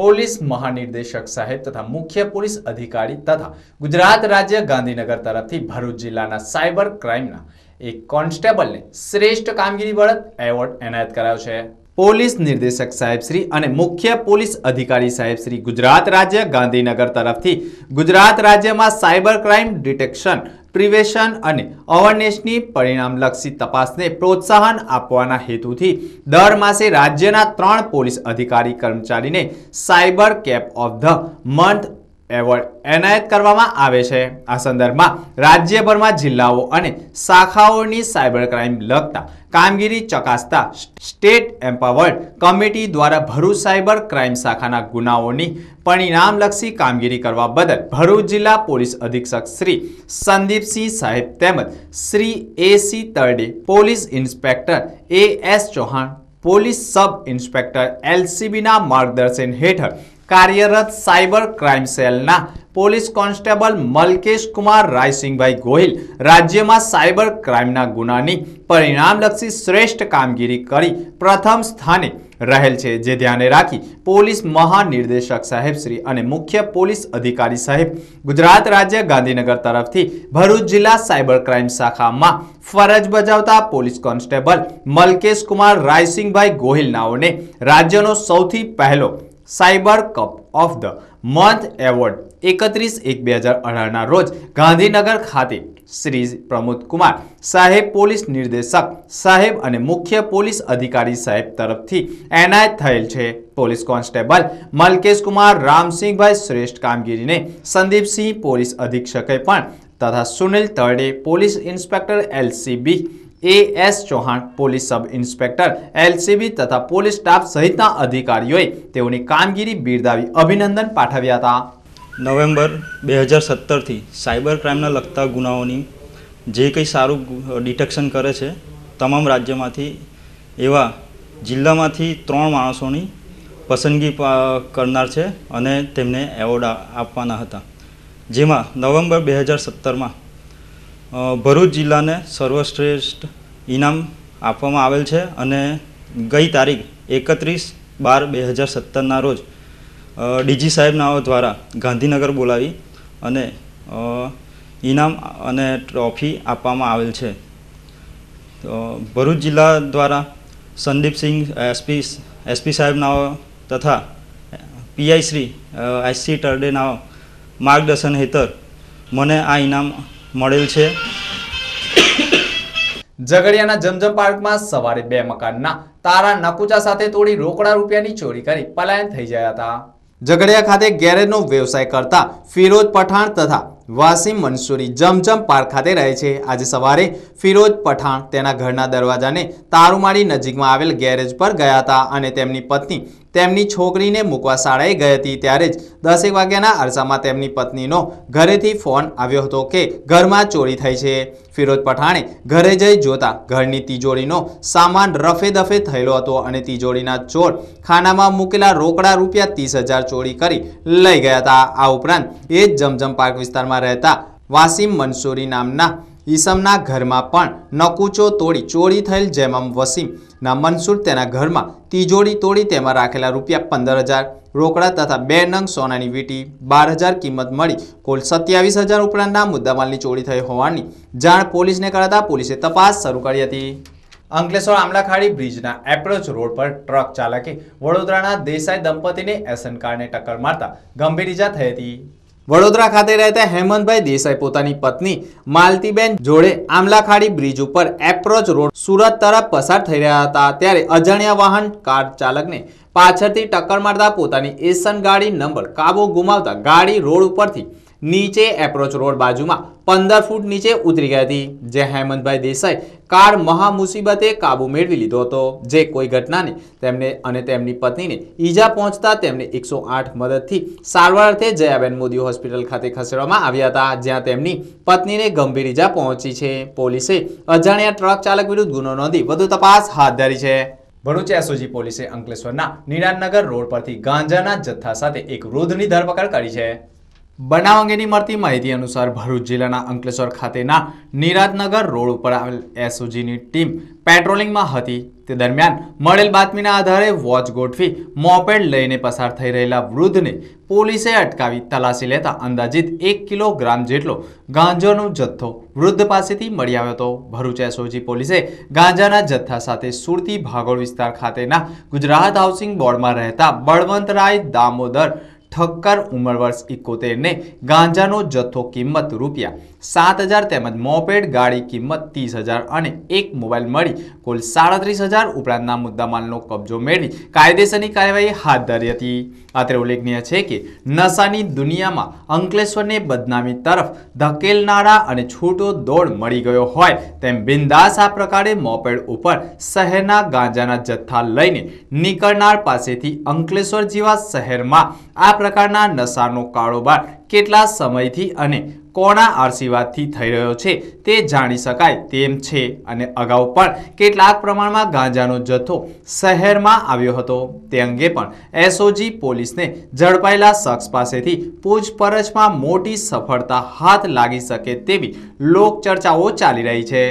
Police મહાનિર્દેશક સાહેબ તથા મુખ્ય પોલીસ અધિકારી તથા ગુજરાત રાજ્ય ગાંધીનગર તરફથી ભરૂચ જિલ્લાના સાયબર ક્રાઇમના એક કોન્સ્ટેબલને શ્રેષ્ઠ કામગીરી બળદ એવોર્ડ એનાયત કરાયો છે. પોલીસ નિર્દેશક સાહેબ શ્રી અને મુખ્ય પોલીસ અધિકારી સાહેબ શ્રી ગુજરાત રાજ્ય ગાંધીનગર તરફથી ગુજરાત રાજ્યમાં સાયબર ક્રાઇમ ડિટેક્શન પ્રિવેશન અને અવેરનેસની પરિણામલક્ષી તપાસને પ્રોત્સાહન આપવાના હેતુથી દર માસે રાજ્યના ત્રણ પોલીસ અધિકારી કર્મચારીને cyber cop of the month award એનાયત કરવામાં આવે છે. આ સંદર્ભમાં રાજ્યભરમાં જિલ્લાઓ અને શાખાઓની સાયબર ક્રાઇમ લગતા કામગીરી ચકાસતા સ્ટેટ એમ્પાવર્ડ કમિટી દ્વારા ભરૂચ સાયબર ક્રાઇમ શાખાના ગુનાઓની પરિણામલક્ષી કામગીરી કરવા બદલ ભરૂચ જિલ્લા પોલીસ અધિક્ષક શ્રી સંદીપસિંહ સાહેબ તેમજ Shri A C Tarde, police inspector A S Chauhan, police sub inspector એલસીબીના માર્ગદર્શન હેઠળ કાર્યરત સાયબર ક્રાઇમ સેલના પોલીસ કોન્સ્ટેબલ મલકેશ કુમાર રાયસિંહભાઈ ગોહિલ રાજ્યમાં સાયબર ક્રાઇમના ગુનાની પરિણામલક્ષી શ્રેષ્ઠ કામગીરી કરી પ્રથમ સ્થાને રહેલ છે. જે ધ્યાને રાખી પોલીસ મહાનિર્દેશક સાહેબ શ્રી અને મુખ્ય પોલીસ અધિકારી સાહેબ ગુજરાત રાજ્ય ગાંધીનગર તરફથી ભરૂચ જિલ્લા સાયબર ક્રાઇમ શાખામાં ફરજ બજાવતા પોલીસ કોન્સ્ટેબલ મલકેશ કુમાર રાયસિંહભાઈ ગોહિલ નાઓને રાજ્યનો સૌથી પહેલો cyber cop of the month award એકત્રીસ એક બે હજાર અઢારના રોજ ગાંધીનગર ખાતે શ્રી પ્રમોદ કુમાર સાહેબ પોલીસ નિર્દેશક સાહેબ અને મુખ્ય પોલીસ અધિકારી સાહેબ તરફથી એનાયત થયેલ છે. પોલીસ કોન્સ્ટેબલ મલકેશ કુમાર, રામસિંહભાઈ શ્રેષ્ઠ કામગીરીને સંદીપસિંહ પોલીસ અધિક્ષકે પણ તથા Sunil Tarde police inspector LCB A S Chauhan, police sub inspector, LCB તથા પોલીસ સ્ટાફ સહિતના અધિકારીઓએ તેઓની કામગીરી બિરદાવી અભિનંદન પાઠવ્યા હતા. નવેમ્બર બે હજાર સત્તરથી સાયબર ક્રાઇમના લગતા ગુનાઓની જે કંઈ સારું ડિટેક્શન કરે છે તમામ રાજ્યમાંથી એવા જિલ્લામાંથી ત્રણ માણસોની પસંદગી કરનાર છે અને તેમને એવોર્ડ આપવાના હતા. જેમાં નવેમ્બર બે હજાર સત્તરમાં ભરૂચ જિલ્લાને સર્વશ્રેષ્ઠ ઇનામ આપવામાં આવેલ છે અને ગઈ તારીખ એકત્રીસ બાર બે હજાર સત્તરના રોજ ડીજી સાહેબનાઓ દ્વારા ગાંધીનગર બોલાવી અને ઇનામ અને ટ્રોફી આપવામાં આવેલ છે. ભરૂચ જિલ્લા દ્વારા સંદીપસિંહ એસપી એસપી સાહેબનાઓ તથા પીઆઈ શ્રી એસસી ટર્ડેના માર્ગદર્શન હેઠળ મને આ ઇનામ મળેલ છે. ઝઘડિયાના જમજમ પાર્કમાં સવારે બે મકાનના તારા નકુચા સાથે તોડી રોકડા રૂપિયાની ચોરી કરી પલાયન થઈ ગયા હતા. ઝઘડિયા ખાતે ગેરેજનો વ્યવસાય કરતા ફિરોજ પઠાણ તથા વાસીમ મંસૂરી જમજમ પાર્ક ખાતે રહે છે. આજે સવારે ફિરોજ પઠાણ તેના ઘરના દરવાજાને તારુમાળી નજીકમાં આવેલ ગેરેજ પર ગયા હતા અને તેમની પત્ની તેમની છોકરીને મૂકવા શાળાએ ગઈ હતી ત્યારે જ દસેક વાગ્યાના અરસામાં તેમની પત્નીનો ઘરેથી ફોન આવ્યો હતો કે ઘરમાં ચોરી થઈ છે. ફિરોજ પઠાણે ઘરે જઈ જોતા ઘરની તિજોરીનો સામાન રફે દફે થયેલો હતો અને તિજોરીના ચોર ખાનામાં મૂકેલા રોકડા રૂપિયા ત્રીસ હજાર ચોરી કરી લઈ ગયા હતા. આ ઉપરાંત એ જ જમજમ પાર્ક વિસ્તારમાં રહેતા વાસીમ મંસૂરી નામના ઈસમના ઘરમાં પણ નકુચો તોડી ચોરી થયેલ જેમમ વસીમ ના મનસુર તેના ઘરમાં તિજોરી તોડી તેમાં રાખેલા રૂપિયા પંદર હજાર, રોકડા તથા બે નંગ સોનાની વીંટી બાર હજાર કિંમત મળી, કુલ સત્યાવીસ હજાર ઉપરાંતના મુદ્દામાલની ચોરી થઈ હોવાની જાણ પોલીસને કરાતા પોલીસે તપાસ શરૂ કરી હતી. અંકલેશ્વર આમલાખાડી બ્રિજના એપ્રોચ રોડ પર ટ્રક ચાલકે વડોદરાના દેસાઈ દંપતીને એસન કારને ટક્કર મારતા ગંભીર ઈજા થઈ હતી. વડોદરા ખાતે રહેતા હેમંતભાઈ દેસાઈ પોતાની પત્ની માલતીબેન જોડે આમલાખાડી બ્રિજ ઉપર એપ્રોચ રોડ સુરત તરફ પસાર થઈ રહ્યા હતા. ત્યારે અજાણ્યા વાહન કાર ચાલકને પાછળથી ટક્કર મારતા પોતાની એસન ગાડી નંબર કાબુ ગુમાવતા ગાડી રોડ ઉપરથી નીચે એપ્રોચ રોડ બાજુમાં પંદર ફૂટ નીચે ઉતરી ગઈ હતી. જે હેમંતભાઈ દેસાઈ કાર મહા મુસીબતે કાબુ મેળવી લીધો હતો. જે કોઈ ઘટનાને તેમને અને તેમની પત્નીને ઈજા પહોંચતા તેમને એકસો આઠ મદદથી સારવાર અર્થે જયાબેન મોદી હોસ્પિટલ ખાતે ખસેડવામાં આવ્યા હતા, જ્યાં તેમની પત્નીને ગંભીર ઈજા પહોંચી છે. પોલીસે અજાણ્યા ટ્રક ચાલક વિરુદ્ધ ગુનો નોંધી વધુ તપાસ હાથ ધરી છે. ભરૂચ એસઓજી પોલીસે અંકલેશ્વરના નિરાનનગર રોડ પરથી ગાંજાના જથ્થા સાથે એક વૃદ્ધની ધરપકડ કરી છે. બનાવ અંગેની મળતી માહિતી અનુસાર ભરૂચ જિલ્લાના અંકલેશ્વર ખાતેના નિરાજનગર રોડ ઉપર આવેલ એસઓજીની ટીમ પેટ્રોલિંગમાં હતી. તે દરમિયાન મળેલ બાતમીના આધારે વોચ ગોઠવી મોપેડ લઈને પસાર થઈ રહેલા વૃદ્ધને પોલીસે અટકાવી તલાશી લેતા અંદાજિત એક કિલોગ્રામ જેટલો ગાંજાનો જથ્થો વૃદ્ધ પાસેથી મળી આવ્યો હતો. ભરૂચ એસઓજી પોલીસે ગાંજાના જથ્થા સાથે સુરતી ભાગોળ વિસ્તાર ખાતેના ગુજરાત હાઉસિંગ બોર્ડમાં રહેતા બળવંતરાય દામોદર ઠક્કર ઉંમર વર્ષ ઇકોતેરને ગાંજાનો જથ્થો કિંમત રૂપિયા સાત હજાર તેમજ મોપેડ ગાડી કિંમત ત્રીસ હજાર અને એક મોબાઈલ મળી કુલ સાડત્રીસ હજાર ઉપરાંતના મુદ્દામાલનો કબજો મેળવી કાયદેસરની કાર્યવાહી હાથ ધરી હતી. અત્રે ઉલ્લેખનીય છે કે નશાની દુનિયામાં અંકલેશ્વરને બદનામી તરફ ધકેલનારા અને છૂટો દોડ મળી ગયો હોય તેમ બિંદાસ આ પ્રકારે મોપેડ ઉપર શહેરના ગાંજાના જથ્થા લઈને નીકળનાર પાસેથી અંકલેશ્વર જેવા શહેરમાં આ પ્રકારના નશાનો કારોબાર કેટલા સમયથી અને કોના આશીર્વાદથી થઈ રહ્યો છે તે જાણી શકાય તેમ છે અને અગાઉ પણ કેટલાક પ્રમાણમાં ગાંજાનો જથ્થો શહેરમાં આવ્યો હતો. તે અંગે પણ એસઓજી પોલીસને ઝડપાયેલા શખ્સ પાસેથી પૂછપરછમાં મોટી સફળતા હાથ લાગી શકે તેવી લોકચર્ચાઓ ચાલી રહી છે.